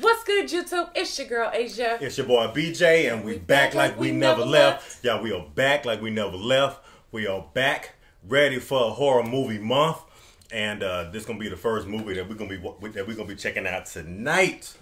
What's good, YouTube? It's your girl Asia. It's your boy BJ, and we, back, like we, never left. Yeah, we are back like we never left. We are back, ready for a horror movie month, and uh, this gonna be the first movie that we're gonna be that we're gonna be checking out tonight.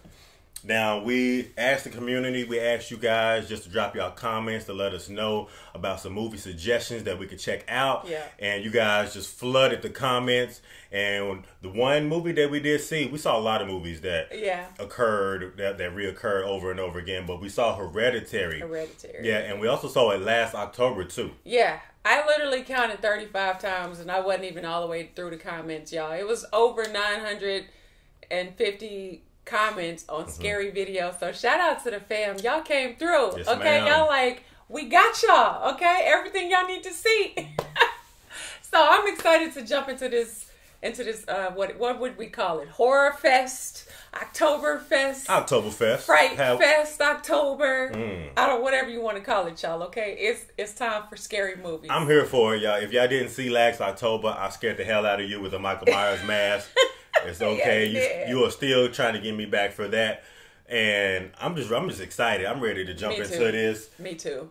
Now we asked the community, we asked you guys just to drop y'all comments to let us know about some movie suggestions that we could check out. Yeah. And you guys just flooded the comments. And the one movie that we did see, we saw a lot of movies that Yeah. occurred that, that reoccurred over and over again, but we saw Hereditary. Hereditary. Yeah, and we also saw it last October too. Yeah. I literally counted 35 times and I wasn't even all the way through the comments, y'all. It was over 950 comments on scary videos. So shout out to the fam. Y'all came through. Yes, okay. ma'am. Y'all like, we got y'all. Okay. Everything y'all need to see. so I'm excited to jump into this into this uh what what would we call it? Horror Fest, October Fest. October Fest, Fright Have- Fest October. Mm. I don't whatever you want to call it, y'all. Okay, it's it's time for scary movies. I'm here for it, y'all. If y'all didn't see last October, I scared the hell out of you with a Michael Myers mask. It's okay. you did. you, you are still trying to get me back for that. And I'm just I'm just excited. I'm ready to jump into this. Me too,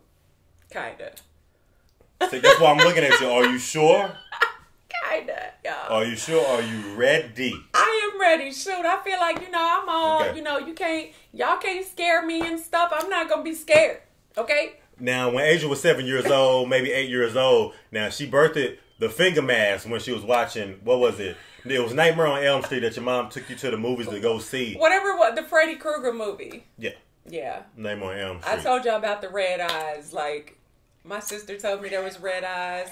kinda, See, that's why I'm looking at you. Are you sure? kinda, y'all. Are you sure? Are you ready? I am ready. Shoot, I feel like you know I'm all. Okay. You know you can't y'all can't scare me and stuff. I'm not gonna be scared. Okay. Now, when Asia was seven years old, maybe eight years old, now she birthed the finger mask when she was watching. What was it? It was Nightmare on Elm Street that your mom took you to the movies to go see. Whatever. What the Freddy Krueger movie? Yeah, Yeah. Nightmare on Elm Street. I told y'all about the red eyes. Like my sister told me there was red eyes,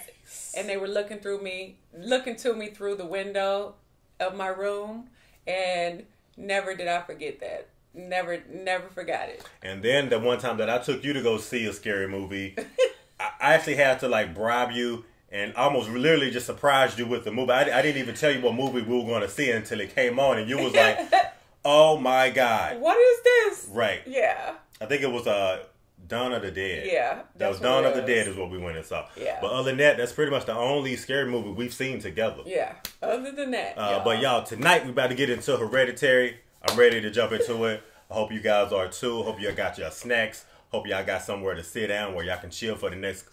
and they were looking through me, looking to me through the window of my room, and never did I forget that. Never, never forgot it. And then the one time that I took you to go see a scary movie, I I actually had to like bribe you and almost literally just surprised you with the movie. I, I didn't even tell you what movie we were going to see until it came on, and you was like, "Oh my god!" What is this? Right? Yeah, I think it was uh, Dawn of the Dead. yeah. That was Dawn of the. Dead is what we went and saw. Yeah. But other than that, that's pretty much the only scary movie we've seen together. Yeah. Other than that, Uh, But y'all, tonight we about to get into Hereditary. I'm ready to jump into it. I hope you guys are too. Hope y'all got your snacks. Hope y'all got somewhere to sit down where y'all can chill for the next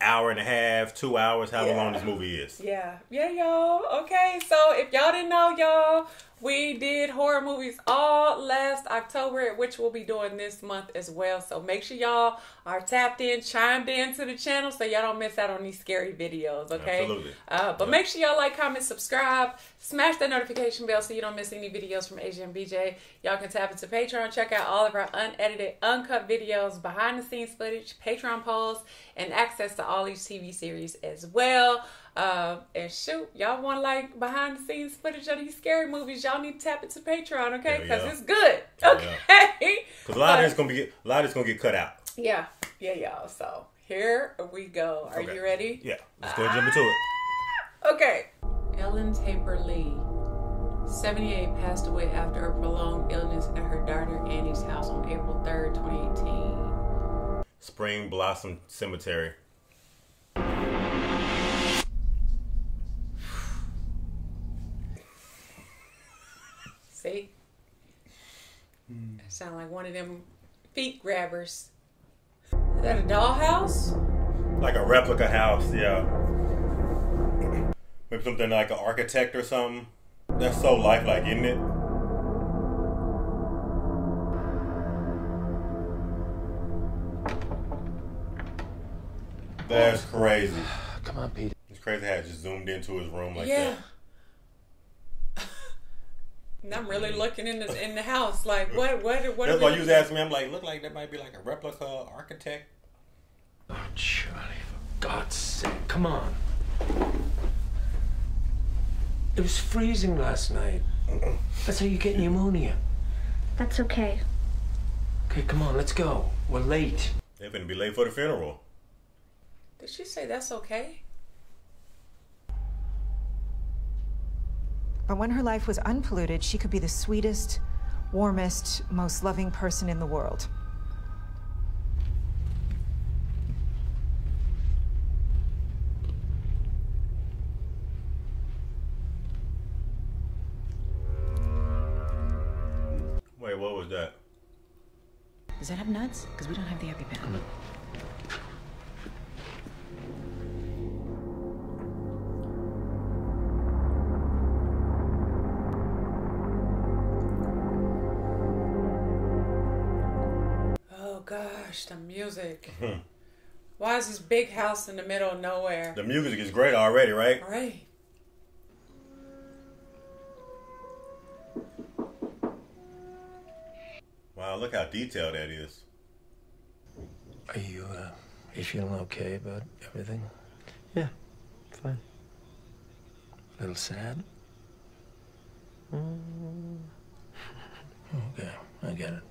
hour and a half, two hours, however Yeah. long this movie is. Yeah, yeah, y'all. Okay, so if y'all didn't know, y'all, we did horror movies all last October, which we'll be doing this month as well. So make sure y'all are tapped in, chimed in to the channel so y'all don't miss out on these scary videos, okay? Absolutely. Uh, but Yeah. make sure y'all like, comment, subscribe, smash that notification bell so you don't miss any videos from Asia and BJ. Y'all can tap into Patreon, check out all of our unedited, uncut videos, behind the scenes footage, Patreon polls, and access to all these TV series as well. Uh, and shoot, y'all want like behind the scenes footage of these scary movies? Y'all need to tap into Patreon, okay? Because yeah. it's good, okay? Because a lot of this gonna be a lot of this gonna get cut out. yeah, yeah, y'all. So here we go. Are Okay. you ready? Yeah. Let's go and jump into it. Okay. Ellen Taper Leigh, 78, passed away after a prolonged illness at her daughter Annie's house on April 3rd, 2018. Spring Blossom Cemetery. See? Hmm. Sound like one of them feet grabbers. Is that a dollhouse? Like a replica house, yeah. Maybe something like an architect or something. That's so lifelike, isn't it? That's crazy. Come on, Peter. It's crazy how it just zoomed into his room like yeah. that. And I'm really looking in the in the house like what what what That's are why you was asking me. I'm like, look like that might be like a replica architect. Ah, oh, Charlie, for God's sake, come on. It was freezing last night. That's how you get pneumonia. That's okay. Okay, come on, let's go. We're late. They're gonna be late for the funeral. Did she say that's okay? But when her life was unpolluted, she could be the sweetest, warmest, most loving person in the world. Wait, Wait, what was that? Does that have nuts? Because we don't have the EpiPen. Gosh, the music. Why is this big house in the middle of nowhere? The music is great already, right? Right. Wow, look how detailed that is. Are you, uh, are you feeling okay about everything? Yeah, fine. A little sad? Okay, I get it.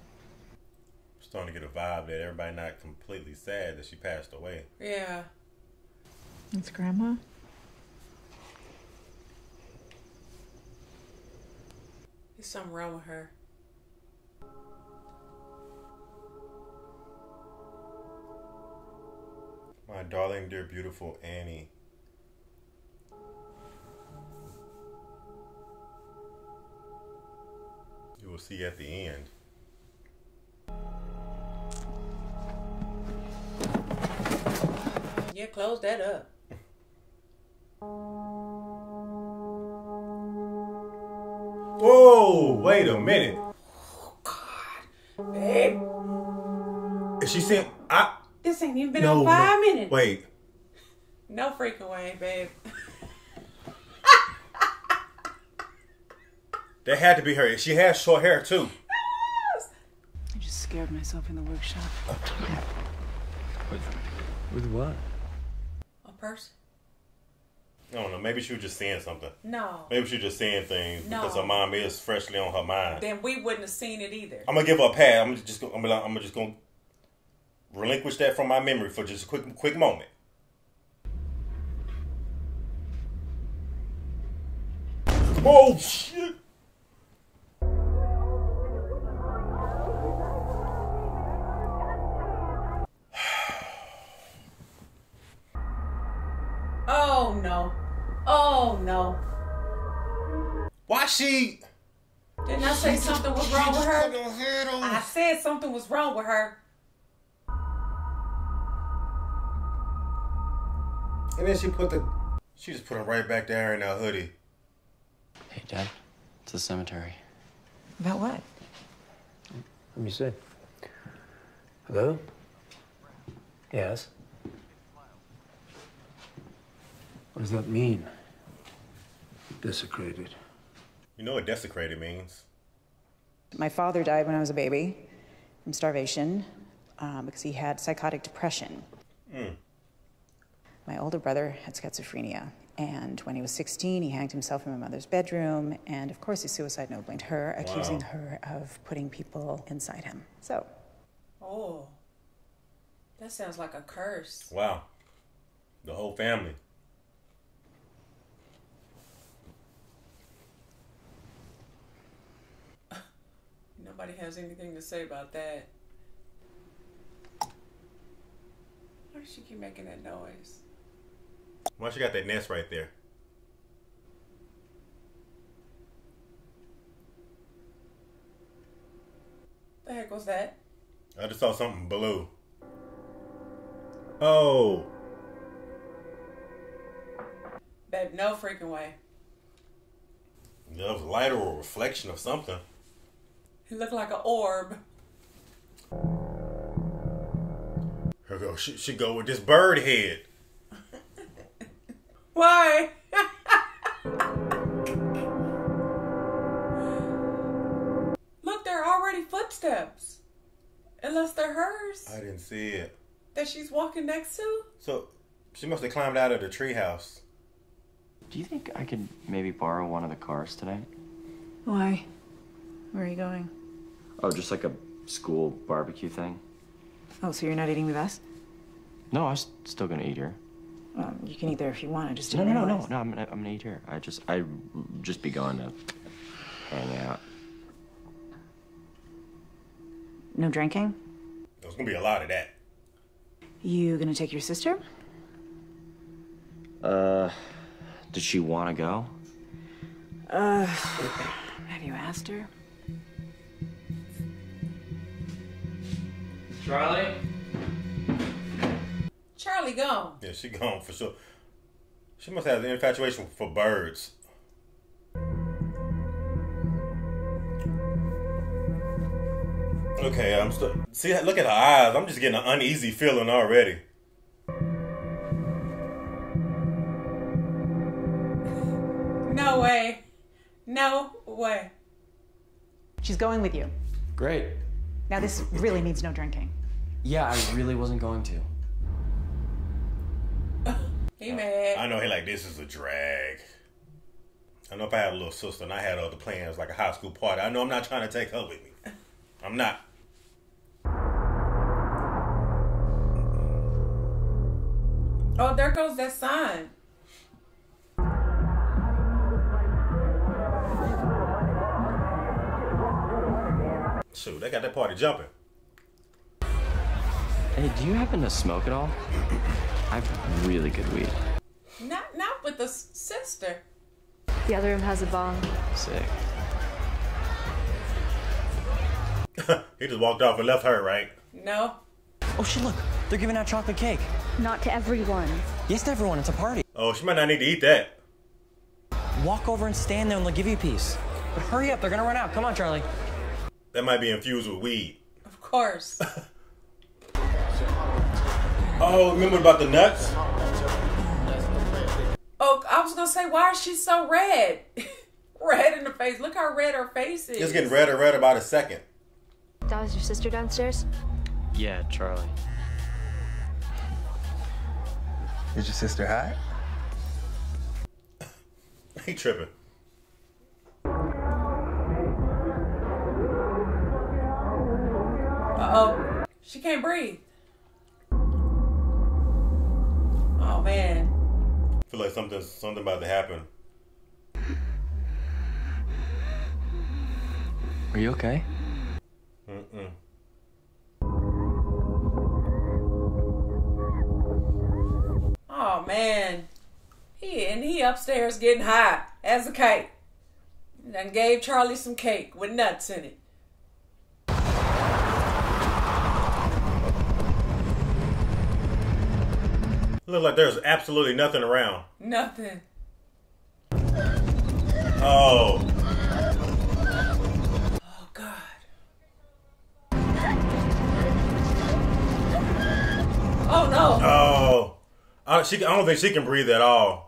Starting to get a vibe that everybody not completely sad that she passed away. Yeah. It's Grandma. There's something wrong with her. My darling, dear, beautiful Annie. You will see at the end. Yeah, close that up. Whoa! Wait a minute. Oh, God. Babe, Is she saying I? this ain't even been No. on five no. minutes. Wait. No freaking way, babe. That had to be her. She has short hair too. I just scared myself in the workshop. With, with what? Purse? I don't know. Maybe she was just saying something. No. Maybe she was just saying things no. because her mom is freshly on her mind. Then we wouldn't have seen it either. I'm gonna give her a pad. I'm just gonna, I'm gonna, I'm just gonna relinquish that from my memory for just a quick, quick moment. Oh shit! Oh no. Oh no. Why she? Didn't I say something was wrong with her? I said something was wrong with her. And then she put the. She just put him right back there in that hoodie. Hey, Dad. It's the cemetery. About what? Let me see. Hello? Yes? What does that mean? Desecrated. You know what desecrated means? My father died when I was a baby from starvation um, because he had psychotic depression. My older brother had schizophrenia, and when he was 16, he hanged himself in my mother's bedroom, and of course, his suicide note blamed her, accusing her of putting people inside him. So, Oh. That sounds like a curse. Wow. The whole family. Nobody has anything to say about that. Why does she keep making that noise? Why she got that nest right there? The heck was that? I just saw something blue. Oh. Babe, no freaking way. That was light or a reflection of something. He looked like an orb. Her go. She, she go with this bird head. Why? Look, there are already footsteps. Unless they're hers I didn't see it. that she's walking next to. So she must have climbed out of the treehouse. Do you think I could maybe borrow one of the cars tonight? why? Where are you going? Oh, just like a school barbecue thing? Oh, so you're not eating with us? No, I was still gonna eat here. Um, you can eat there if you want. I just No, didn't no, no, no, realize. no. I'm gonna, I'm gonna eat here. I just, I just be going to hang out. No drinking? There's gonna be a lot of that. You gonna take your sister? Uh, did she want to go? Uh, have you asked her? Charlie? Charlie gone. Yeah, she gone for sure. She must have an infatuation for birds. Okay, I'm still. See, look at her eyes. I'm just getting an uneasy feeling already. No way. No way. She's going with you. Great. Now, this really needs no drinking. Yeah, I really wasn't going to. He mad. I know he like this is a drag. I know if I had a little sister and I had other plans like a high school party, I know I'm not trying to take her with me. I'm not. Oh, there goes that sign. Shoot, they got that party jumping. Hey, do you happen to smoke at all? I have really good weed. Not not with the s- sister. The other room has a bong. Sick. He just walked off and left her, right? No. Oh shit, look. They're giving out chocolate cake. Not to everyone. Yes to everyone, it's a party. Oh, she might not need to eat that. Walk over and stand there and they'll give you a piece. But hurry up, they're gonna run out. Come on, Charlie. That might be infused with weed. Of course. Oh, remember about the nuts? oh, I was gonna say, why is she so red? red in the face. Look how red her face is. It's getting redder, redder about a second. That was your sister downstairs? Yeah, Charlie. Is your sister hot? He tripping. Uh oh. She can't breathe. Oh man. I Feel like something, something about to happen. Are you okay? Mm-mm. Oh man. He and he upstairs getting high as a kite. And gave Charlie some cake with nuts in it. Look like there's absolutely nothing around. Nothing. Oh, Oh God. Oh no. oh. I, she, I don't think she can breathe at all.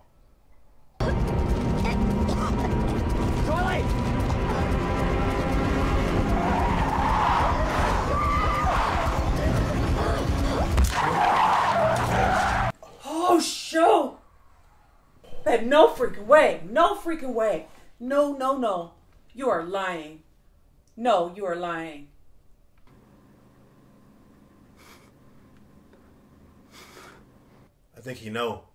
That no freaking way. No freaking way. No, no, no. You are lying. No, you are lying. I think he know.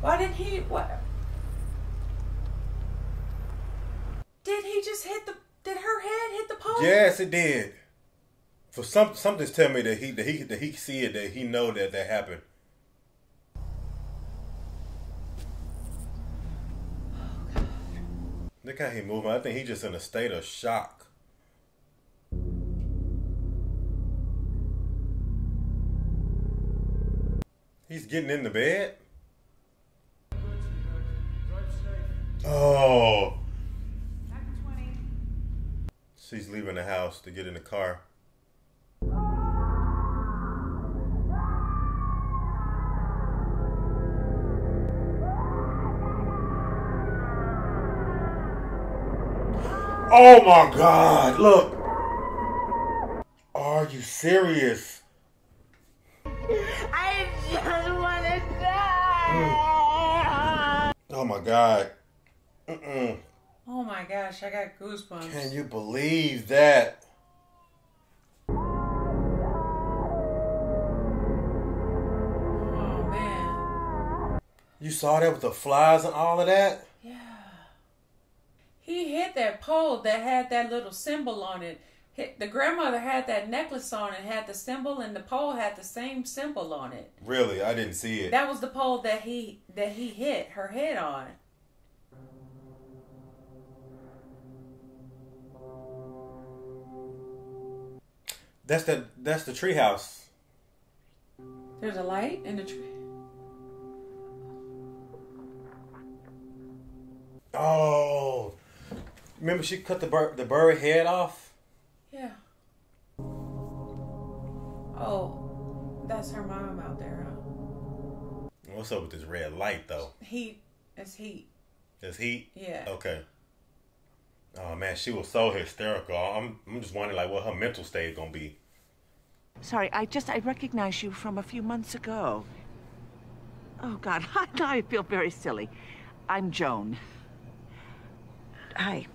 Why didn't he what Did he just hit the did her head hit the pole? Yes, it did. For some, something's telling me that he that he that he see it that he know that that happened. Oh, Look how he moving. I think he just in a state of shock. He's getting in the bed. Oh. She's leaving the house to get in the car. Oh my god, look. Are you serious? I just want to die. Oh my god. Mm-mm. Oh my gosh, I got goosebumps. Can you believe that? Oh man. You saw that with the flies and all of that? Yeah. He hit that pole that had that little symbol on it The grandmother had that necklace on and had the symbol, and the pole had the same symbol on it. Really, I didn't see it. That was the pole that he that he hit her head on. That's the that's the treehouse. There's a light in the tree. Oh, remember she cut the bird the bird head off. Yeah. Oh, that's her mom out there. Huh? What's up with this red light though? Heat. It's heat. It's heat? Yeah. Okay. Oh man, she was so hysterical. I'm I'm just wondering like what her mental state is gonna be. Sorry, I just I recognize you from a few months ago. Oh God, now I feel very silly. I'm Joan. Hi.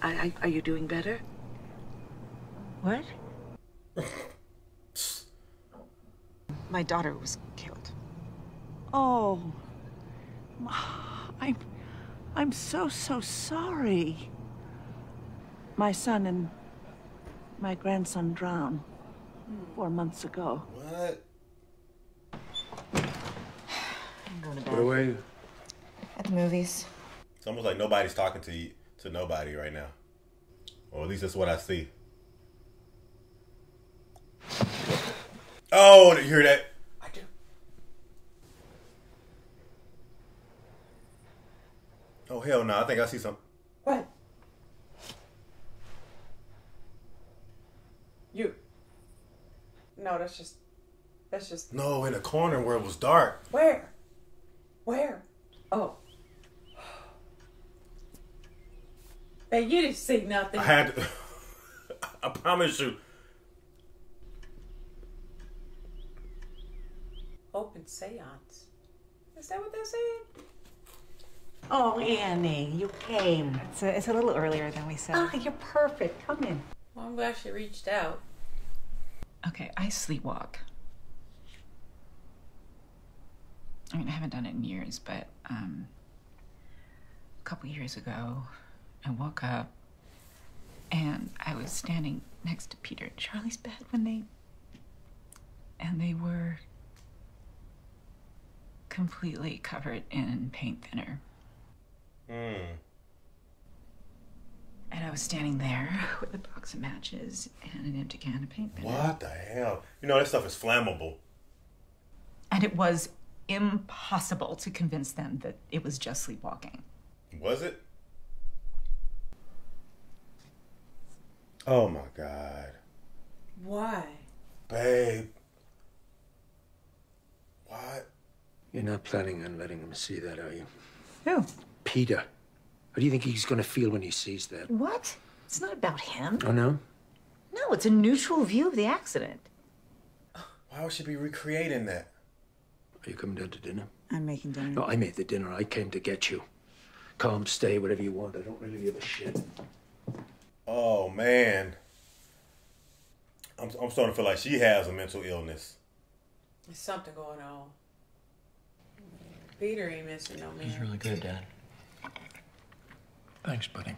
I, I, are you doing better? What? My daughter was killed. Oh, I'm, I'm so so sorry. My son and my grandson drowned four months ago. What? I'm going to Where were you? At the movies. It's almost like nobody's talking to you, to nobody right now, or at least that's what I see. Oh, did you hear that? I do. Oh hell no! I think I see some. What? You. No, that's just. That's just. No, in a corner where it was dark. Where? Where? Oh. Man, you didn't see nothing. I had. To, I promise you. Open seance. Is that what they said? Oh, Annie, you came. It's a, it's a little earlier than we said. Oh, you're perfect. Come in. Well, I'm glad she reached out. Okay, I sleepwalk. I mean, I haven't done it in years, but um, a couple years ago, I woke up and I was standing next to Peter and Charlie's bed when they. and they were completely covered in paint thinner. Hmm. And I was standing there with a box of matches and an empty can of paint thinner. What the hell? You know that stuff is flammable. And it was impossible to convince them that it was just sleepwalking. Was it? Oh my god, Why? babe. What? You're not planning on letting him see that, are you? Who? Peter. How do you think he's gonna feel when he sees that? What? It's not about him. Oh no? No, it's a neutral view of the accident. Why would she be recreating that? Are you coming down to dinner? I'm making dinner. No, I made the dinner. I came to get you. Come, stay, whatever you want. I don't really give a shit. Oh man. I'm I'm starting to feel like she has a mental illness. There's something going on. Peter ain't missing no man. He's really good, Dad. Thanks, buddy.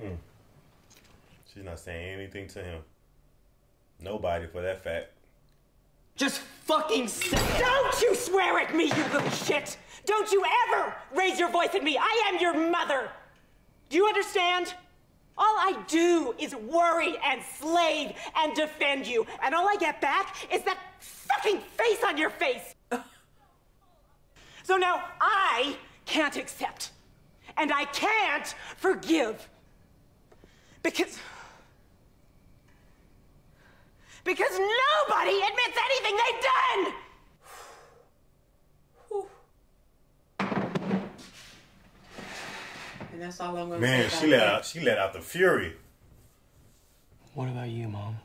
Hmm. She's not saying anything to him. Nobody for that fact. Just fucking say it. Don't you swear at me, you little shit! Don't you ever raise your voice at me! I am your mother! Do you understand? All I do is worry and slave and defend you, and all I get back is that fucking face on your face! So now I can't accept, and I can't forgive. Because. Because nobody admits anything they've done! And that's all I'm gonna Man, say she let out she let out the fury. What about you, Mom?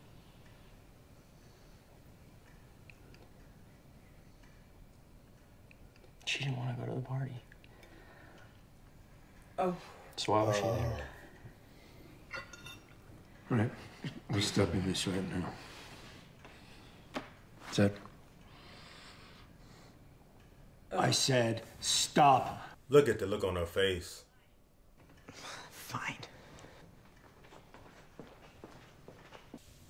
She didn't want to go to the party. Oh. So why was she there? All right. We're stopping this right now. Said. Oh. I said, stop. Look at the look on her face. Fine.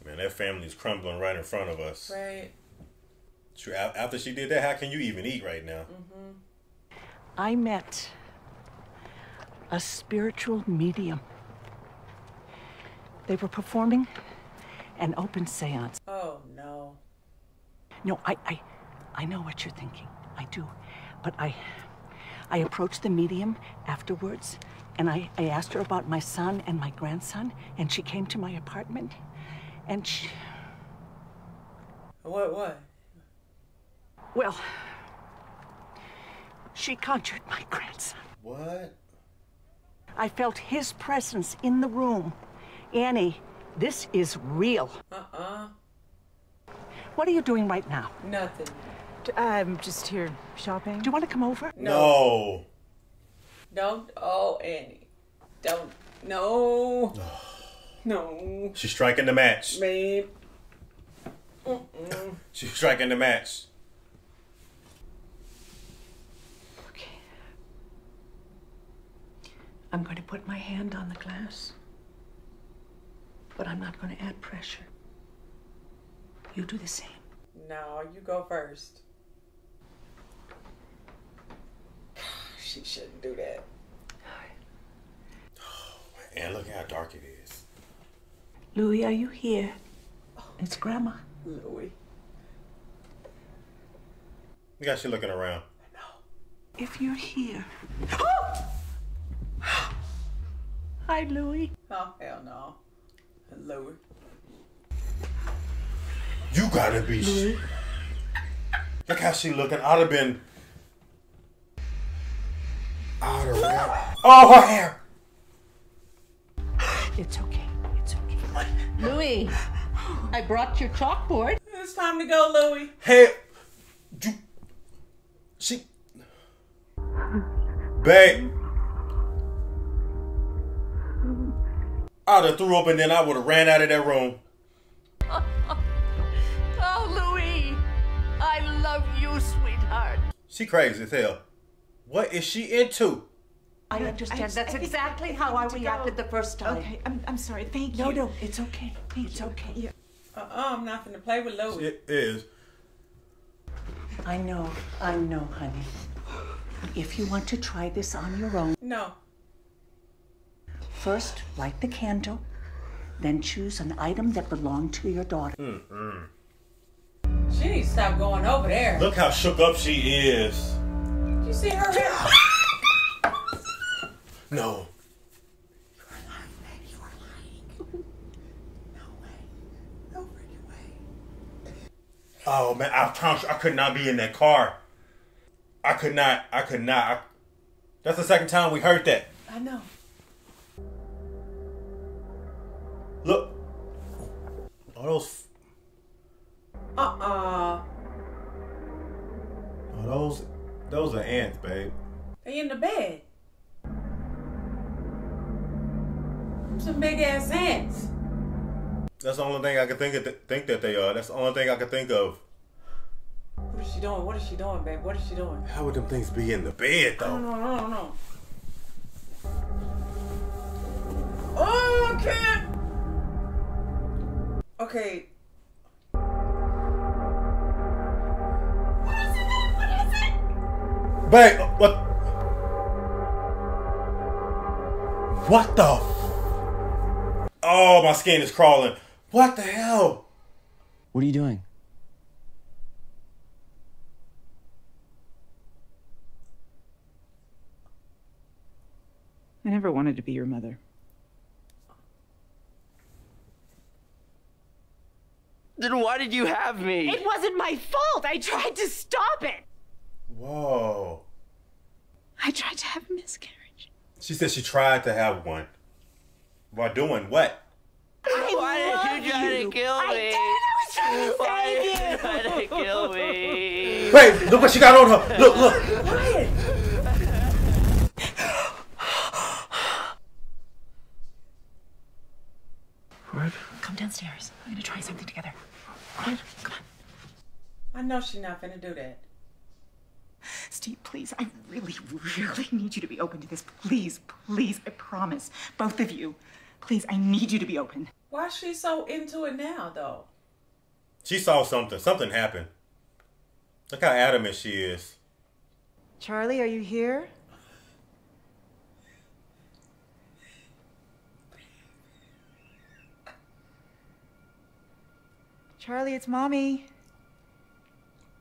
Man, that family's crumbling right in front of us. Right. True. After she did that, how can you even eat right now? Mm-hmm. I met a spiritual medium. They were performing an open seance. Oh no. No, I, I, I know what you're thinking. I do. But I, I approached the medium afterwards and I, I asked her about my son and my grandson and she came to my apartment and she, What? What? Well, she conjured my grandson. What? I felt his presence in the room. Annie, this is real. Uh-uh. What are you doing right now? Nothing. I'm just here shopping. Do you want to come over? No. Don't. Oh, Annie. Don't. No. no. She's striking the match. Babe. Mm-mm. She's striking the match. I'm going to put my hand on the glass, but I'm not going to add pressure. You do the same. No, you go first. She shouldn't do that. And look how dark it is. Louis, are you here? It's Grandma. Louis. Look how she looking around. I know. If you're here. Oh! Hi, Louis. Oh, hell no. Louis. You gotta be. Louis. Look how she looking. I'd have been. I'd have. Oh, her hair. It's okay. It's okay. Louis, I brought your chalkboard. It's time to go, Louis. Hey, you. She. Babe. I'd have threw up and then I would have ran out of that room. Oh, Louis, I love you, sweetheart. She crazy as hell. What is she into? I understand. just- That's I exactly I how I reacted go. the first time. Okay, I'm, I'm sorry. Thank No, you. no, no, it's okay. It's okay. Uh-uh, I'm not gonna play with Louis. It is. I know, I know, honey. If you want to try this on your own, No. First light the candle, then choose an item that belonged to your daughter. Mm-mm. She needs to stop going over there. Look how shook up she is. Did You see her hair? No. Oh man, I promise you, I could not be in that car. I could not. I could not. I, that's the second time we heard that. I know. Look. Those. Uh-uh. Oh, those. Those are ants, babe. They in the bed. Some big ass ants. That's the only thing I can think of. Think that they are. That's the only thing I can think of. What is she doing? What is she doing, babe? What is she doing? How would them things be in the bed though? No, no, no, no. Oh, I can't. Okay. What is it? Babe, what? What the? F- oh, my skin is crawling. What the hell? What are you doing? I never wanted to be your mother. Then why did you have me? It wasn't my fault. I tried to stop it. Whoa. I tried to have a miscarriage. She said she tried to have one. While doing what? I Why did you try to kill I me? did. I was trying to Why save did you. you try to kill me? Wait, look what she got on her. Look, look. Come downstairs. I'm gonna try something together. All right, come on. I know she's not gonna do that. Steve, please, I really, really need you to be open to this. Please, please, I promise. Both of you. Please, I need you to be open. Why is she so into it now, though? She saw something. Something happened. Look how adamant she is. Charlie, are you here? Charlie, it's mommy.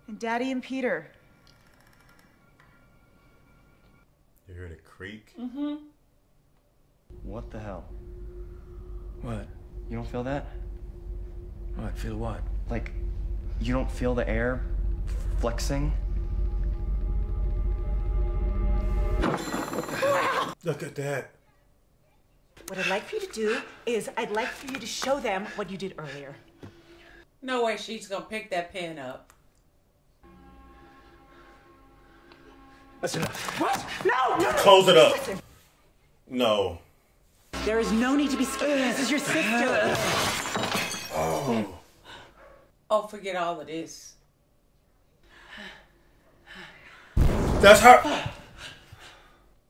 And daddy and Peter. You hear the creak? Mm-hmm. What the hell? What? You don't feel that? What? Feel what? Like, you don't feel the air flexing? Look at that. What I'd like for you to do is I'd like for you to show them what you did earlier. No way she's gonna pick that pen up. That's enough. What? No! no, no. Close it up. Listen, No. there is no need to be scared. This is your sister. Oh. Oh, forget all of this. That's her.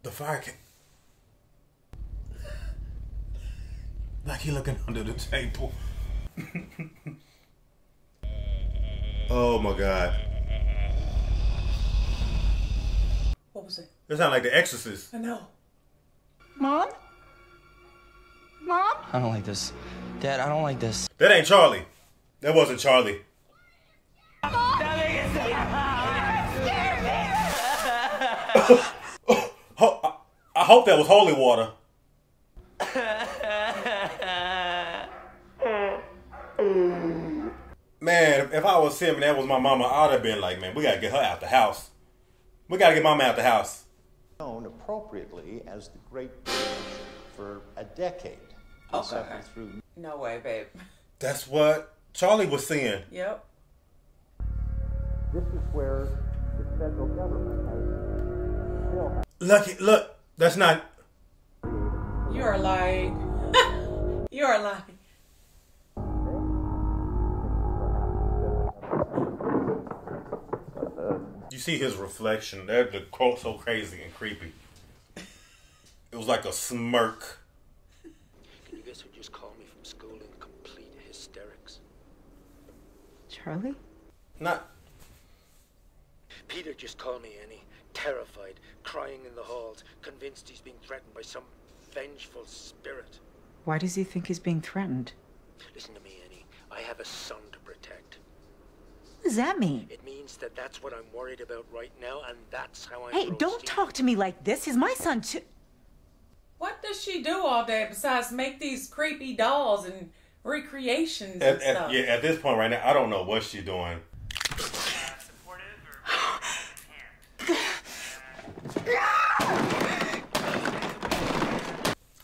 The fire can Like he looking under the table. oh my god. What was it? That sound like the exorcist. I know. Mom? Mom? I don't like this. Dad, I don't like this. That ain't Charlie. That wasn't Charlie. Ho- I- I hope that was holy water. Man, if I was him and that was my mama, I'd have been like, man, we gotta get her out the house. We gotta get mama out the house. known appropriately as the Great for a decade. He Okay. through No way, babe. That's what Charlie was saying. Yep. This is where the federal government has still Look, look, that's not. You are lying. you are lying. You see his reflection. That the quote so crazy and creepy. It was like a smirk. Can you guess who just called me from school in complete hysterics? Charlie? Not. Peter just called me, Annie. Terrified, crying in the halls, convinced he's being threatened by some vengeful spirit. Why does he think he's being threatened? Listen to me, Annie. I have a son to protect. What does that mean? It means that that's what I'm worried about right now, and that's how I'm. Hey, don't talk to me like this. He's my son too. What does she do all day besides make these creepy dolls and recreations At, and at- yeah, at this point right now, I don't know what she's doing.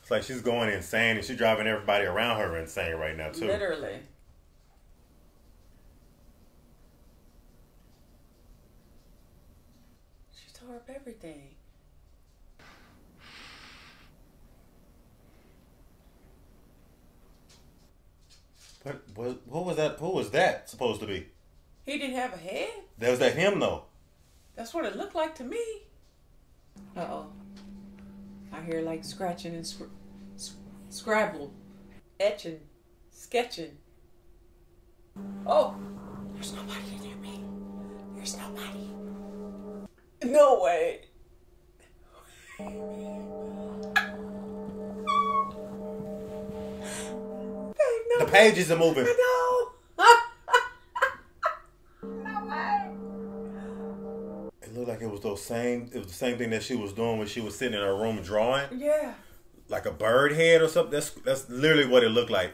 It's like she's going insane and she's driving everybody around her insane right now too. Literally. She tore up everything. What, what what was that? Who was that supposed to be? He didn't have a head? That was that him though. That's what it looked like to me. Uh oh. I hear like scratching and scr- sc- scrabble, etching, sketching. Oh, there's nobody in there, me. There's nobody. No way. The pages are moving. No. No way. It looked like it was those same. It was the same thing that she was doing when she was sitting in her room drawing, Yeah. like a bird head or something. That's that's literally what it looked like.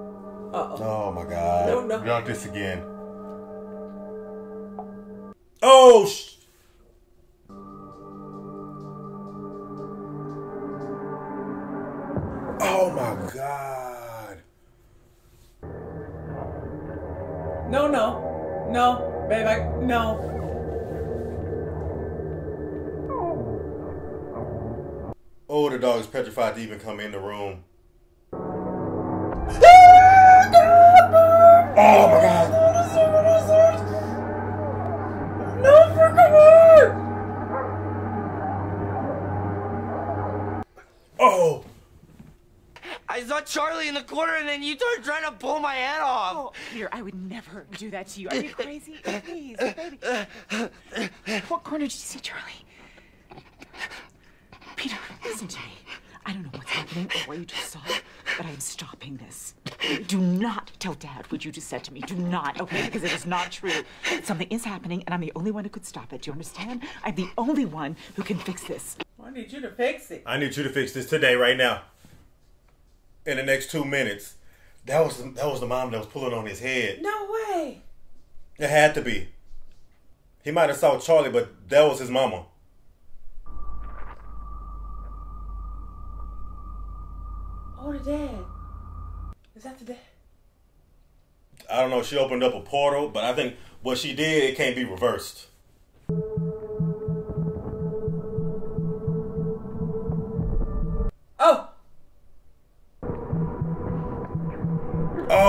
Uh-oh. Oh my god! No, no. Not this again. Oh. God! No, no. No, babe, I, no. Oh, the dog is petrified to even come in the room. Ah, oh my god! In the corner, and then you started trying to pull my head off. Oh, Peter, I would never do that to you. Are you crazy? Please, baby. What corner did you see Charlie? Peter, listen to me. I don't know what's happening or what you just saw, but I am stopping this. Do not tell Dad what you just said to me. Do not, okay? Because it is not true. Something is happening, and I'm the only one who could stop it. Do you understand? I'm the only one who can fix this. I need you to fix it. I need you to fix this today, right now. In the next two minutes. That was the, that was the mom that was pulling on his head. No way. It had to be. He might have saw Charlie, but that was his mama. Oh, the dad. Is that the dad? I don't know. She opened up a portal, but I think what she did it can't be reversed.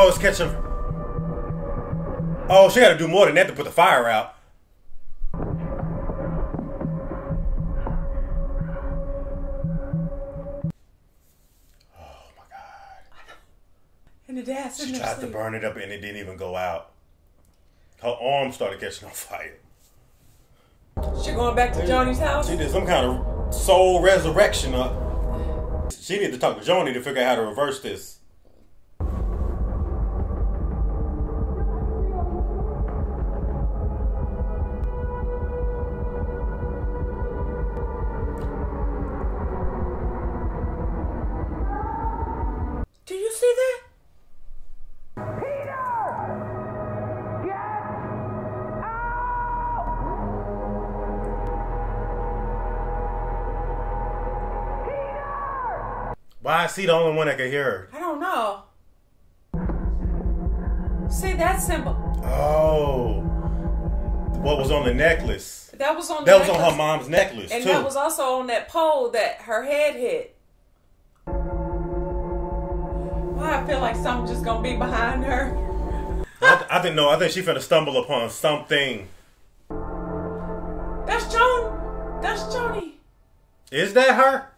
Oh, it's catching. Oh, she got to do more than that to put the fire out. Oh my god! And the dad She tried to burn it up and it didn't even go out. Her arm started catching on fire. She going back to Joni's house? She did some kind of soul resurrection. Up. She need to talk to Johnny to figure out how to reverse this. Is he the only one that can hear her? I don't know. See that symbol? Oh. What was on the necklace? That was on. The That was on her mom's necklace and too. that was also on that pole that her head hit. Why I feel like something just gonna be behind her. I, th- I think no. I think she finna stumble upon something. That's Joan. That's Joni. Is that her?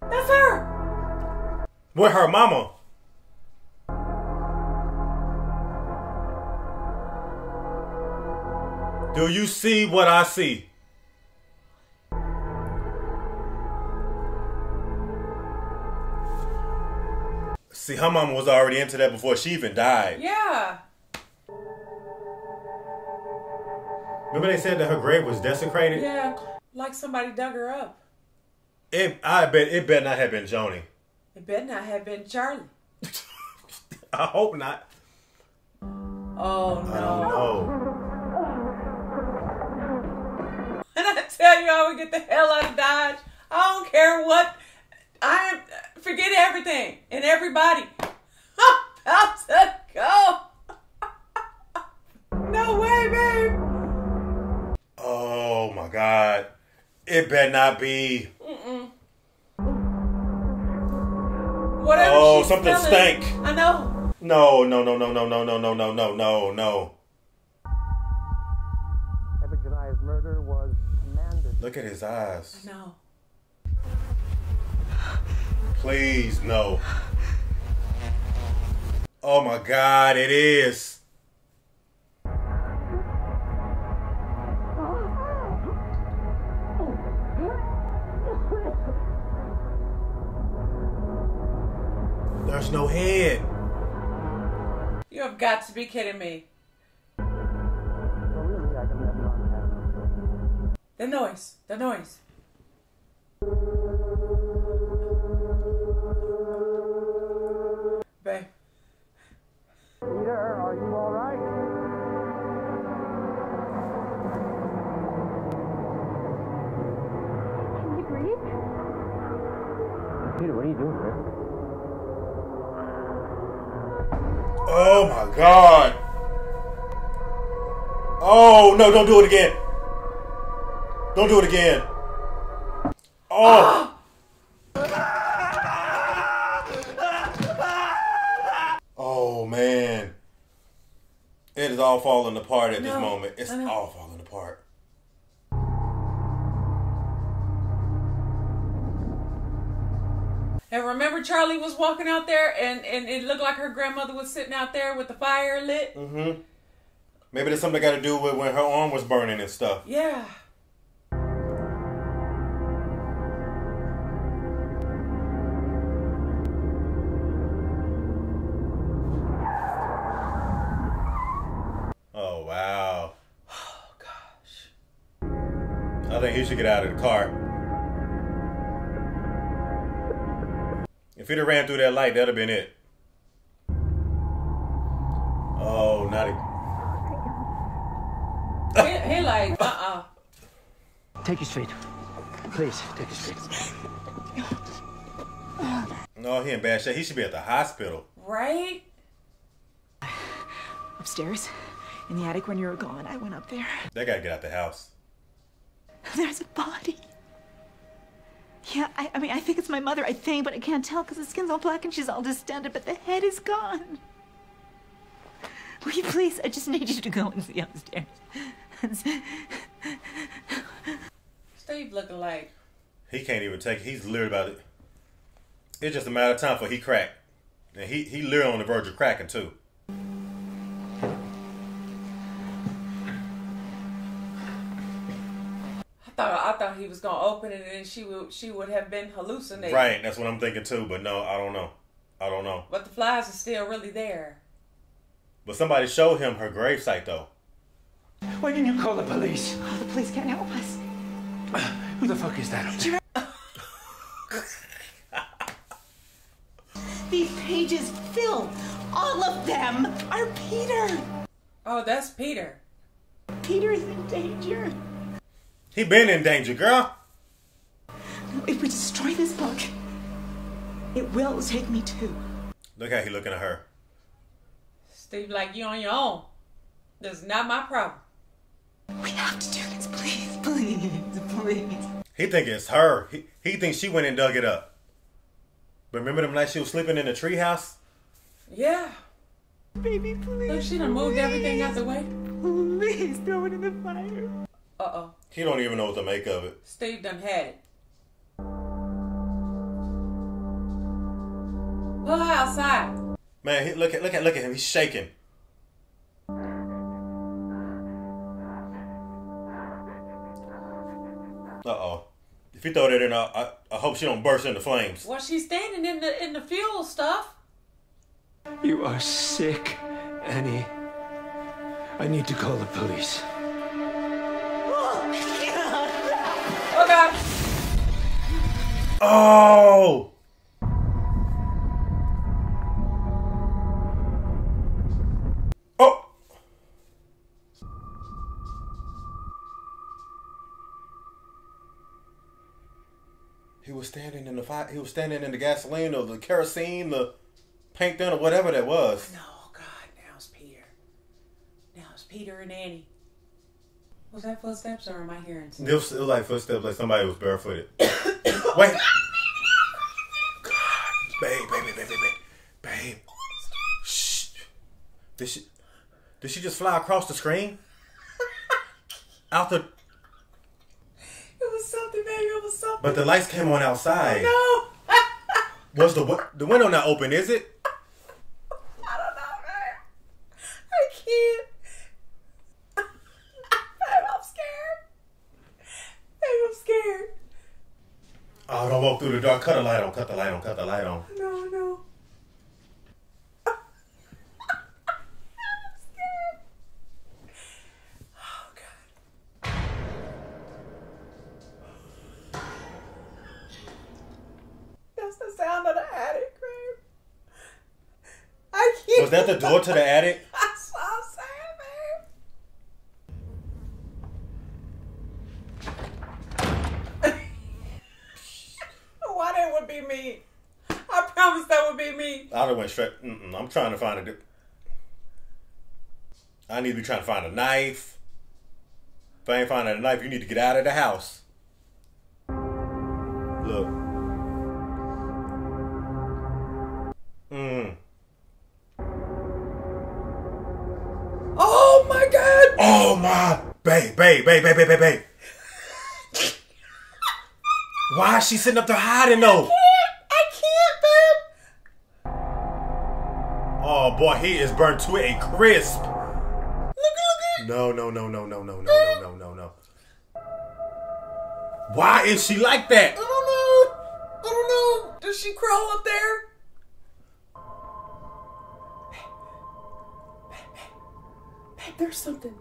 That's her. With her mama? Do you see what I see? See, her mama was already into that before she even died. Yeah. Remember they said that her grave was desecrated? Yeah. Like somebody dug her up. It, I bet it better not have been Joni. It better not have been Charlie. I hope not. Oh I don't no. And I tell you, I would get the hell out of Dodge. I don't care what. I am. Forget everything and everybody. I'm about to go. no way, babe. Oh my God. It better not be. Mm-mm. Whatever Oh, she's something feeling, stank. I know. No, no, no, no, no, no, no, no, no, no, no, no. Iphigenia's murder was commanded. Look at his eyes. I know. Please, no. Oh my God, it is. There's no head. You have got to be kidding me. The noise. The noise. Babe. Peter, are you all right? Can you breathe? Peter, what are you doing, man? Oh my God. Oh no, don't do it again. Don't do it again. Oh. Oh man. It is all falling apart at this moment. It's all falling apart. And remember, Charlie was walking out there, and and it looked like her grandmother was sitting out there with the fire lit. Mm-hmm. Maybe there's something got to do with when her arm was burning and stuff. Yeah. Oh wow. Oh gosh. I think he should get out of the car. If he'd have ran through that light, that'd have been it. Oh, not it. he, he like, uh uh Take your street. Please, take your street. No, he in bad shape. He should be at the hospital. Right? Upstairs, in the attic when you were gone, I went up there. They gotta get out the house. There's a body. Yeah, I, I mean, I think it's my mother, I think, but I can't tell because the skin's all black and she's all distended, but the head is gone. Will you please? I just need you to go and see upstairs. Steve looking like. He can't even take it. He's literally about it. It's just a matter of time for he crack. And he, he literally on the verge of cracking too. Thought I thought he was gonna open it, and then she would she would have been hallucinating. Right, that's what I'm thinking too. But no, I don't know. I don't know. But the flies are still really there. But somebody showed him her gravesite though. Why didn't you call the police? Oh, the police can't help us. Who the fuck is that up there? These pages filled. All of them are Peter. Oh, that's Peter. Peter's in danger. He been in danger, girl. If we destroy this book, it will take me too. Look how he looking at her. Steve, like you on your own. That's not my problem. We have to do this, please, please, please. He think it's her. He, he thinks she went and dug it up. But remember them nights she was sleeping in the treehouse? Yeah. Baby, please. Look, she done moved everything out the way. Please throw it in the fire. Uh oh. He don't even know what to make of it. Steve done had it. Look outside. Man, he, look at look at look at him. He's shaking. Uh oh. If he throw that in, I, I, I hope she don't burst into flames. Well, she's standing in the in the fuel stuff. You are sick, Annie. I need to call the police. Oh God. Oh. He was standing in the fire. He was standing in the gasoline or the kerosene, the paint thin or whatever that was. No, God, now it's Peter. Now it's Peter and Annie. Was that footsteps or am I hearing It was, it was like footsteps, like somebody was barefooted. Wait. God, babe, baby, baby, baby, babe. Shh. Did she? Did she just fly across the screen? Out the. It was something, baby. It was something. But the lights came on outside. No. Was the the window not open? Is it? I don't know, man. I can't. Babe, I'm scared. Babe, I'm scared. Don't walk through the dark. Cut the light on. Cut the light on. Cut the light on. No, no. Oh god. That's the sound of the attic. I can't. Was that the door to the attic? That's what I'm saying, babe. Why that would be me? I promise that would be me. I would went straight. Mm-mm, I'm trying to find a. I need to be trying to find a knife. If I ain't finding a knife, you need to get out of the house. Look. Mm. Oh my god! Oh my, babe, babe, babe, babe, babe, babe, babe. Why is she sitting up there hiding though? Oh boy, he is burnt to a crisp. No, no, no, no, no, no, no, no, no, no, no. Why is she like that? I don't know. I don't know. Does she crawl up there? Babe, there's something.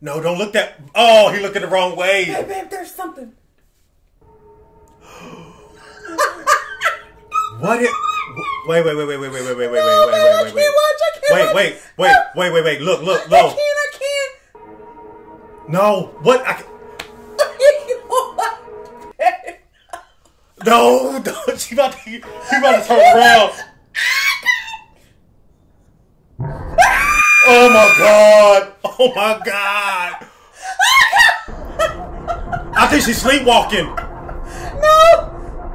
No, don't look that. Oh, he looking the wrong way. Babe, babe, there's something. What it? Wait, wait, wait, wait, wait, wait, wait, wait, wait, wait, wait, I wait, wait. I can't wait, watch. wait, wait, wait, wait, wait. Look, look, I no, can't. I can't. no. What? I, no, no. She about to, she about to turn around. Oh my god! Oh my god! I think she's sleepwalking. No,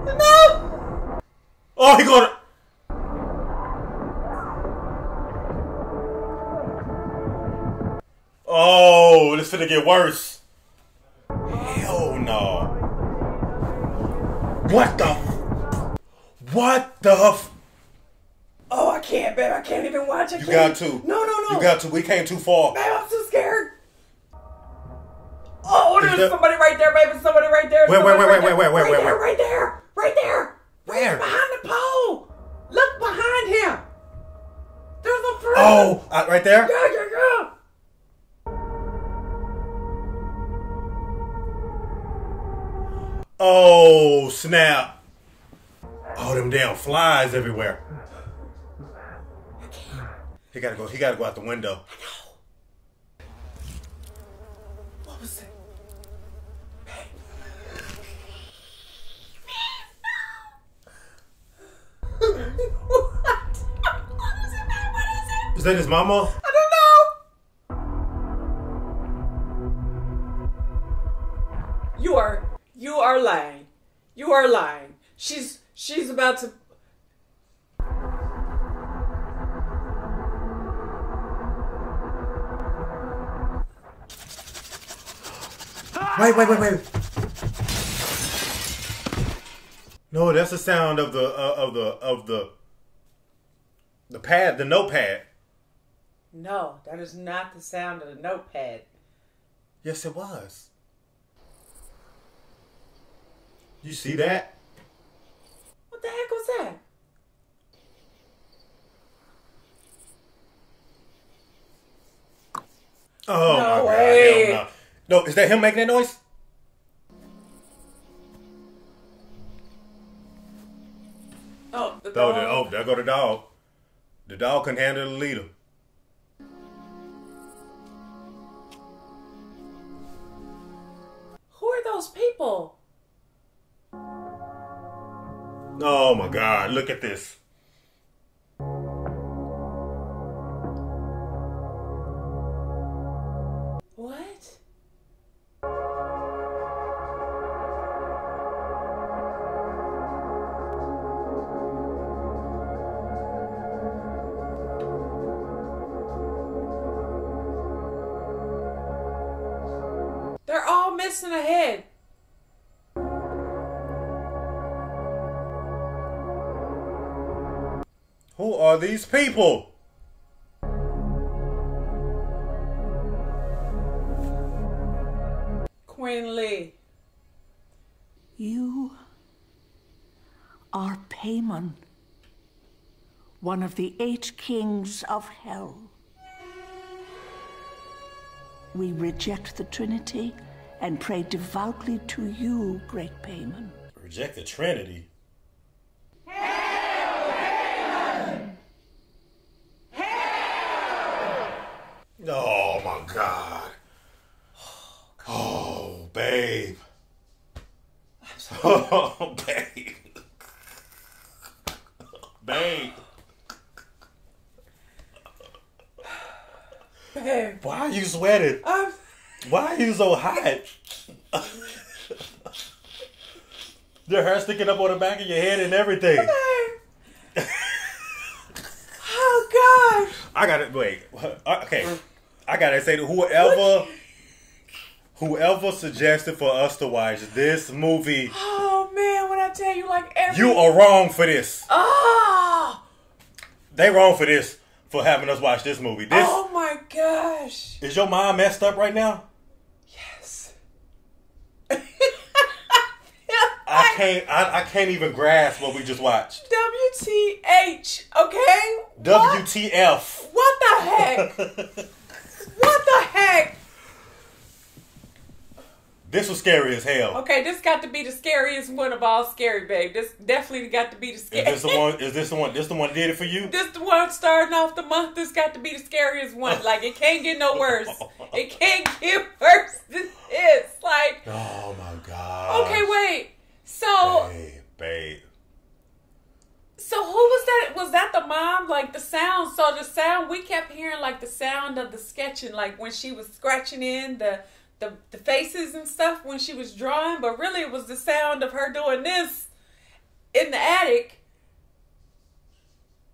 no. Oh, he gonna. Oh, this finna get worse. Hell no. What the? f- What the? f- Oh, I can't, babe. I can't even watch. I You got to. No, no, no. You got to. We came too far. Babe, I'm too scared. Oh, there's that- somebody right there, baby. Somebody right there. Wait, wait, wait, right wait, there. wait, wait, right wait, there, wait. Right there, right there. Where? Behind the pole. Look behind him. There's a friend. Oh, uh, right there. Yeah, yeah, yeah. Oh snap! Oh, them damn flies everywhere. He gotta go. He gotta go out the window. What was it? Is that his mama? You are lying. You are lying. She's she's about to Wait, wait, wait, wait. No, that's the sound of the uh, of the of the the pad, the notepad. No, that is not the sound of the notepad. Yes, it was. You see that? What the heck was that? Oh No my god! way. Hell no. no, is that him making that noise? Oh, the dog. the, oh, there go the dog. The dog can handle the leader. Who are those people? Oh my god! Look at this. What? They're all missing a. are these people? Queen Leigh. You are Paimon, one of the eight kings of hell. We reject the Trinity and pray devoutly to you, great Paimon. Reject the Trinity. Oh my god. Oh, babe. Oh, babe. Babe. Babe. Why are you sweating? I'm Why are you so hot? Your hair sticking up on the back of your head and everything. Oh gosh. I gotta wait. Uh, okay, I gotta say that whoever, whoever suggested for us to watch this movie, Oh man, when I tell you like every you are wrong for this. Oh They wrong for this. for having us watch this movie. This oh my gosh. is your mind messed up right now? Yes. I can't. I, I can't even grasp what we just watched. WTH, okay? WTF? What the heck? what the heck? This was scary as hell. Okay, this got to be the scariest one of all scary, babe. This definitely got to be the Is scariest. this the one? Is this the one? This the one that did it for you? This the one starting off the month. This got to be the scariest one. Like it can't get no worse. It can't get worse than this. Like Oh my god. okay, wait. So Babe, babe. so who was that? Was that the mom? Like the sound? So the sound we kept hearing like the sound of the sketching, like when she was scratching in the the the faces and stuff when she was drawing. But really, it was the sound of her doing this in the attic.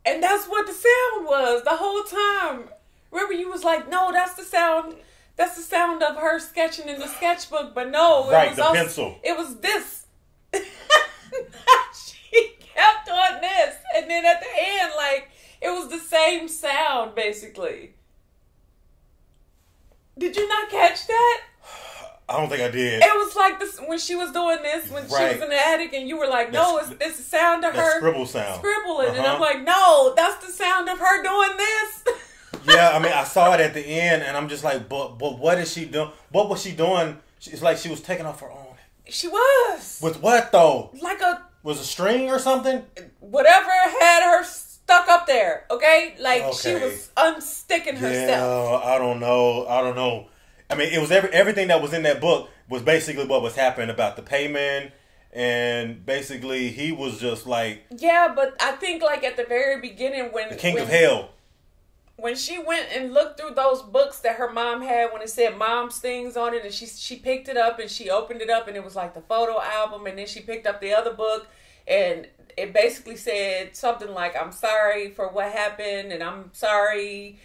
And that's what the sound was the whole time. Remember, you was like, "No, that's the sound. That's the sound of her sketching in the sketchbook." But no, it Right, was the also- pencil. It was this. she kept on this, and then at the end, like it was the same sound, basically. Did you not catch that? I don't think I did. It was like this when she was doing this when she was in the attic, and you were like, "No, it's it's the sound of her scribble sound. scribbling," and Uh-huh. I'm like, "No, that's the sound of her doing this." yeah, I mean, I saw it at the end, and I'm just like, but, but what is she doing? What was she doing? It's like she was taking off her own. she was With what though? like a Was a string or something? whatever had her stuck up there. Okay, like she was unsticking herself. Yeah, I don't know. I don't know. I mean, it was every everything that was in that book was basically what was happening about the Paimon, and basically he was just like Yeah, but I think like at the very beginning when the king when, of hell. when she went and looked through those books that her mom had when it said mom's things on it and she she picked it up and she opened it up and it was like the photo album and then she picked up the other book and it basically said something like I'm sorry for what happened and I'm sorry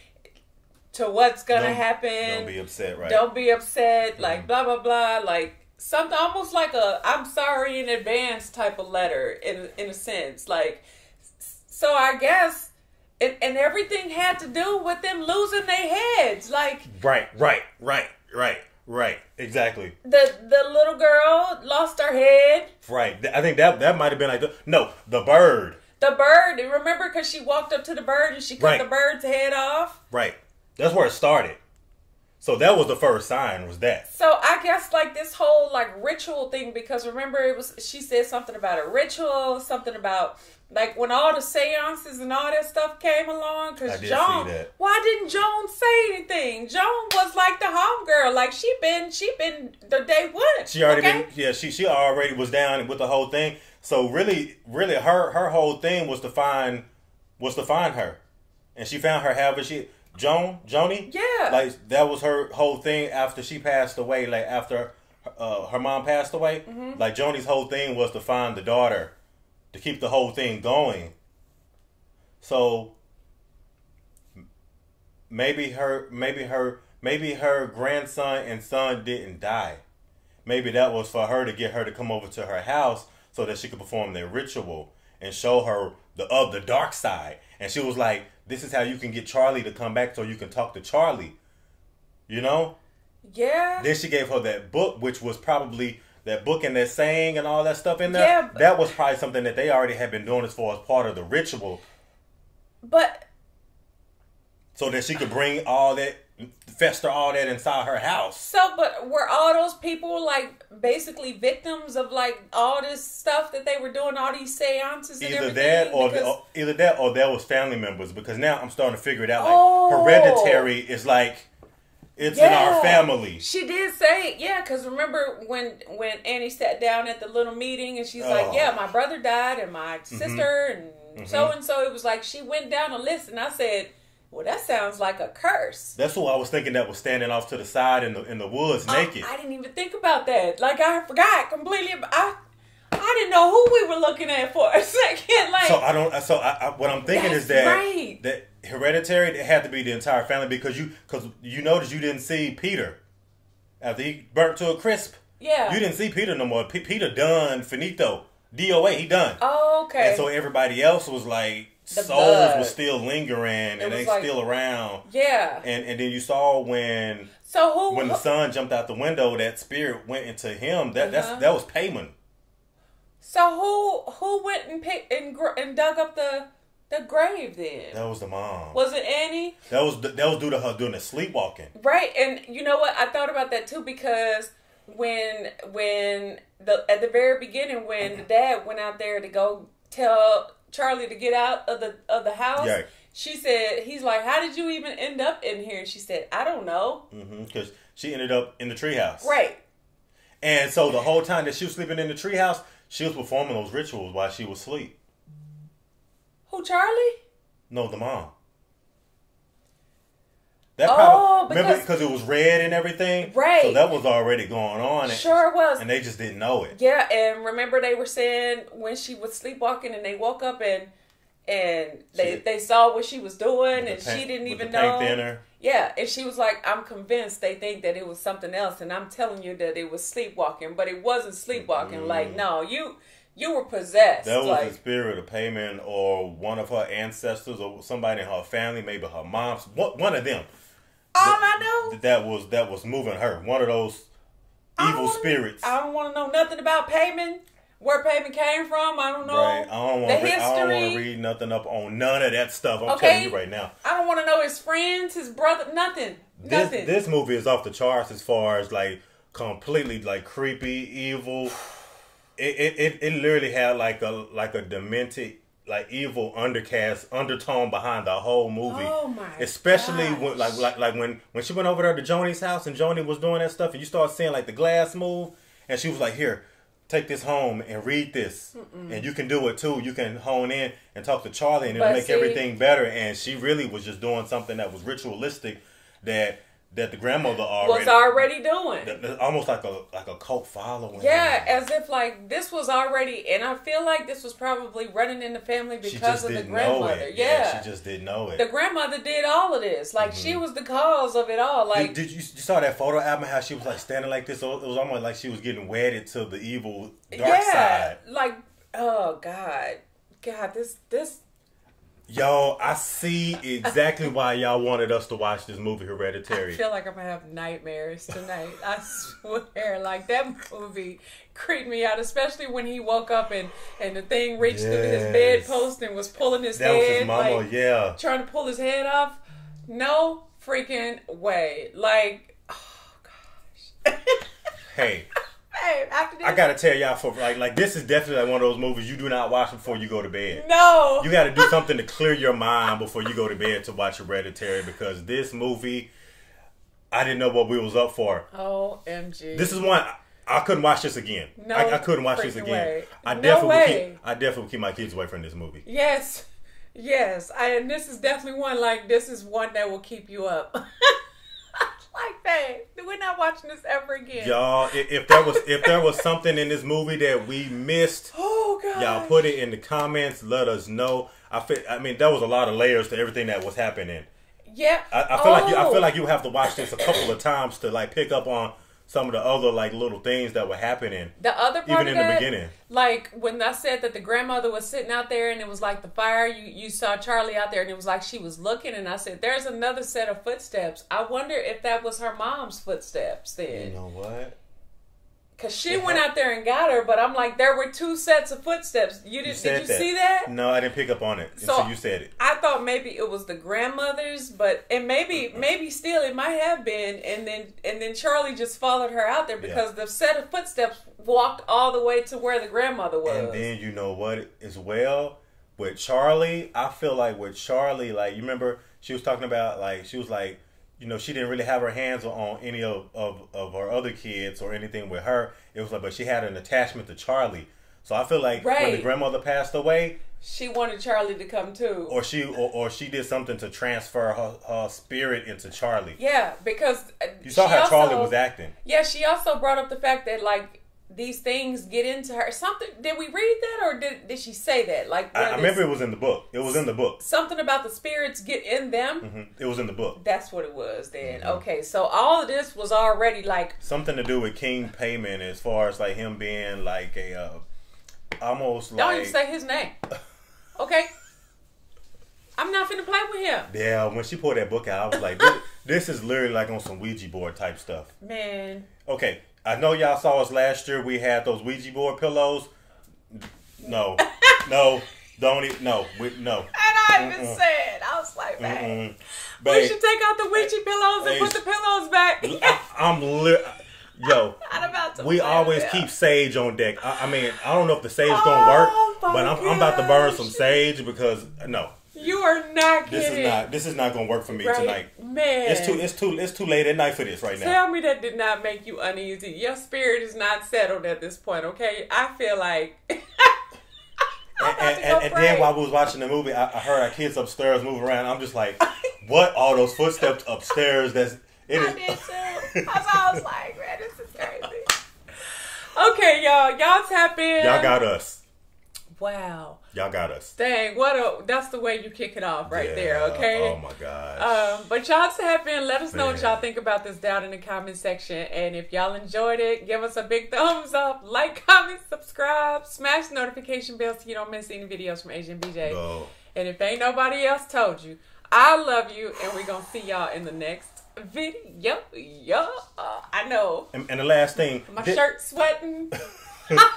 to what's gonna Don't- happen. Don't be upset, right? Don't be upset, mm-hmm. like blah blah blah, like something almost like a I'm sorry in advance type of letter in in a sense. Like so I guess and, and everything had to do with them losing their heads. Like Right, right, right, right, right. Exactly. the the little girl lost her head. Right. I think that that might have been like the, no the bird. The bird, remember, because she walked up to the bird and she cut Right. the bird's head off. Right. That's where it started. So that was the first sign. Was that? So I guess like this whole like ritual thing because remember it was she said something about a ritual, something about like when all the seances and all that stuff came along because Joan see that. why didn't Joan say anything? Joan was like the homegirl, like she been she been the day one. She already okay? been yeah, she she already was down with the whole thing. So really really her her whole thing was to find was to find her. And she found her however she Joan, Joni? Yeah. Like that was her whole thing after she passed away, like after uh, her mom passed away. Mhm. Like Joni's whole thing was to find the daughter to keep the whole thing going. So maybe her maybe her maybe her grandson and son didn't die. Maybe that was for her to get her to come over to her house so that she could perform their ritual and show her the of the dark side. And she was like, "This is how you can get Charlie to come back, so you can talk to Charlie." You know. Yeah. Then she gave her that book, which was probably that book and that saying and all that stuff in there. Yeah, but- that was probably something that they already had been doing as far as part of the ritual, But so that she could bring all that, fester all that inside her house. so but were all those people like basically victims of like all this stuff that they were doing, all these seances and Either that, or, Because- or either that, or that was family members. Because now I'm starting to figure it out. Like Oh. hereditary is like it's in our family. She did say, yeah, because remember when when Annie sat down at the little meeting and she's like, Oh. yeah, my brother died and my mm-hmm. sister and so and so. It was like she went down a list and I said, well, that sounds like a curse. That's who I was thinking that was standing off to the side in the in the woods oh, naked. I didn't even think about that. Like I forgot completely. I I didn't know who we were looking at for a second. Like so I don't. So I, I, what I'm thinking is that right. that hereditary it had to be the entire family because you because you noticed you didn't see Peter after he burnt to a crisp. Yeah. You didn't see Peter no more. P- Peter done finito. DOA. He done. Oh, okay. And so everybody else was like the souls blood. were still lingering It and they like- still around. Yeah. And and then you saw when So who? when the who- son jumped out the window, that spirit went into him. That Uh-huh. that's that was Paimon. So who who went and picked and and dug up the the grave then? That was the mom. Was it Annie? That was that was due to her doing the sleepwalking. Right, and you know what? I thought about that too because when when the at the very beginning when the dad went out there to go tell Charlie to get out of the of the house, Yeah. she said he's like, "How did you even end up in here?" And she said, "I don't know." Mm-hmm, because she ended up in the treehouse. Right. And so the whole time that she was sleeping in the treehouse, she was performing those rituals while she was asleep. Who Charlie? No, the mom. That Oh, probably because- because it was red and everything. Right. So that was already going on. and- Sure was. And they just didn't know it. Yeah, and remember they were saying when she was sleepwalking and they woke up and and they She- they saw what she was doing and paint- she didn't even know. thinner. Yeah, and she was like, "I'm convinced they think that it was something else, and I'm telling you that it was sleepwalking, but it wasn't sleepwalking. Like, no, you you were possessed. That was like, the spirit of Paimon or one of her ancestors or somebody in her family, maybe her mom's, one one of them. All I know. That was that was moving her. One of those evil spirits. I don't want to know nothing about Paimon, where Paimon came from. I don't know Right. I don't the want to. I don't want to read nothing up on none of that stuff. I'm Okay. telling you right now. I don't want to know his friends, his brother, nothing, This nothing. this movie is off the charts as far as like completely like creepy, evil. It it, it, it literally had like a like a demented like evil undercast undertone behind the whole movie. Oh my Especially when like like like when when she went over there to Joni's house and Joni was doing that stuff and you start seeing like the glass move and she was like, "Here, take this home and read this, Mm-mm. and you can do it too. You can hone in and talk to Charlie, and it'll But make see- everything better." And she really was just doing something that was ritualistic that that the grandmother already was already doing. almost like a like a cult following. Yeah, as if like this was already, and I feel like this was probably running in the family because of the grandmother. it. Yeah. she just didn't know it. the grandmother did all of this. Like she mm-hmm. was the cause of it all. Like did, did you, you saw that photo album? How she was like standing like this? So It was almost like she was getting wedded to the evil dark yeah, side. like oh god, God, this this Yo, I see exactly why y'all wanted us to watch this movie, Hereditary. I feel like I'm gonna have nightmares tonight. I swear, like that movie creeped me out, especially when he woke up and and the thing reached through his bedpost and was pulling his That was head, his mama, like, yeah. trying to pull his head off. No freaking way! Like, oh gosh. Hey, hey, after this, I gotta tell y'all for like like this is definitely like one of those movies you do not watch before you go to bed. No. you got to do something to clear your mind before you go to bed to watch Hereditary because this movie, I didn't know what we was up for. OMG. This is one I, couldn't watch this again. No I, I couldn't watch this again. way. I No definitely keep, I definitely keep my kids away from this movie. Yes, yes, I, and this is definitely one like this is one that will keep you up. like that, we're not watching this ever again. Y'all, if, there was if there was something in this movie that we missed, Oh god, y'all put it in the comments. Let us know. I feel, I mean, there was a lot of layers to everything that was happening. Yeah, I, I feel like you, I Oh. feel like you have to watch this a couple of times to like pick up on some of the other like little things that were happening. The other part even of in the beginning. like when I said that the grandmother was sitting out there and it was like the fire, you, you saw Charlie out there and it was like she was looking, and I said, "There's another set of footsteps." I wonder if that was her mom's footsteps then. You know what? Cause she went out there and got her, but I'm like, there were two sets of footsteps. You did, said did you see that? No, I didn't pick up on it So- until you said it. I thought maybe it was the grandmother's, but and maybe maybe still it might have been, and then and then Charlie just followed her out there because the set of footsteps walked all the way to where the grandmother was. And then you know what as well with Charlie, I feel like with Charlie, like you remember she was talking about like she was like, you know, she didn't really have her hands on any of, of, of her other kids or anything with her. It was like but she had an attachment to Charlie. So I feel like when the grandmother passed away, she wanted Charlie to come too. or she or, or she did something to transfer her, her spirit into Charlie. Yeah, because uh, You saw how Charlie was acting. Yeah, she also brought up the fact that like these things get into her. Something did we read that or did did she say that? Like I, I remember it was in the book. It was in the book. something about the spirits get in them. hmm It was in the book. That's what it was then. Mm-hmm. Okay, so all of this was already like something to do with King Paimon as far as like him being like a uh, almost don't like even say his name. Okay, I'm not finna play with him. Yeah, when she pulled that book out, I was like, this, this is literally like on some Ouija board type stuff. Man, Okay, I know y'all saw us last year. We had those Ouija board pillows. No, no, don't even. No, we, no. and I even Mm-mm. said, I was like, man, we should take out the Ouija pillows and put the pillows back. I, I'm li- Yo, about to we always with keep sage on deck. I, I mean, I don't know if the sage gonna oh work, Oh, but I'm, I'm about to burn some sage because no, You are not kidding. this is not this is not gonna work for me Right? tonight. Man. It's too it's too it's too late at night for this right now. Tell me that did not make you uneasy. Your spirit is not settled at this point, okay? I feel like And, and, and, and then while we was watching the movie, I, I heard our kids upstairs move around. I'm just like, what? All those footsteps upstairs? That's it is. I did too. I was like, man, this is crazy. Okay, y'all, y'all tap in. Y'all got us. Wow. Y'all got us. Dang, what a that's the way you kick it off right there, okay? Oh my gosh. Um, but y'all tap in. Let us know what y'all think about this down in the comment section. And if y'all enjoyed it, give us a big thumbs up, like, comment, subscribe, smash the notification bell so you don't miss any videos from Asia and BJ. Oh. And if ain't nobody else told you, I love you, and we're gonna see y'all in the next video. Yeah, I know And, and the last thing, my did- shirt sweating. I'm.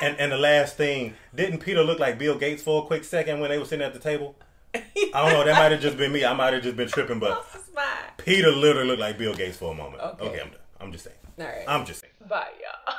And and the last thing, didn't Peter look like Bill Gates for a quick second when they were sitting at the table? I don't know. That might have just been me. I might have just been tripping, but Peter literally looked like Bill Gates for a moment. Okay. Okay, I'm done. I'm just saying. All right. I'm just saying. Bye, y'all.